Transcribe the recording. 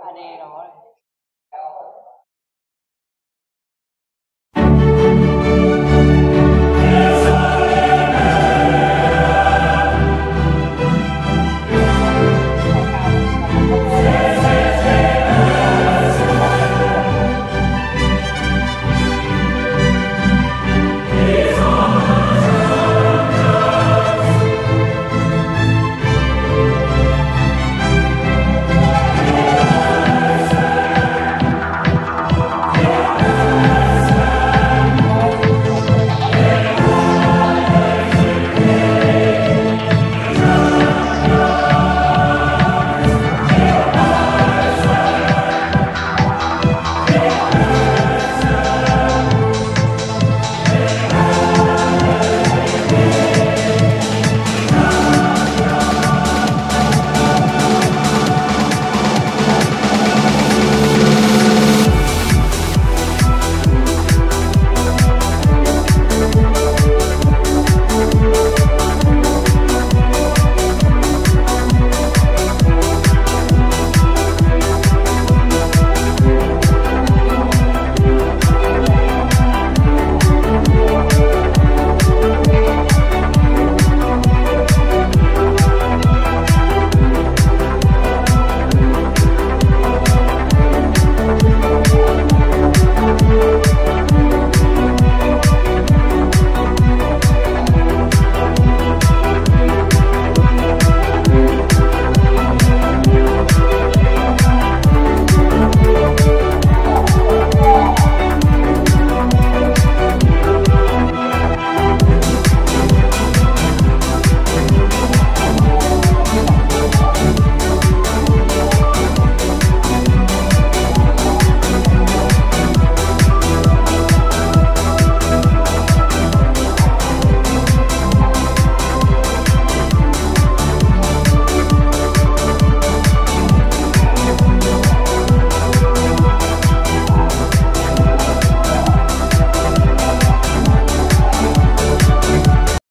ở đây đó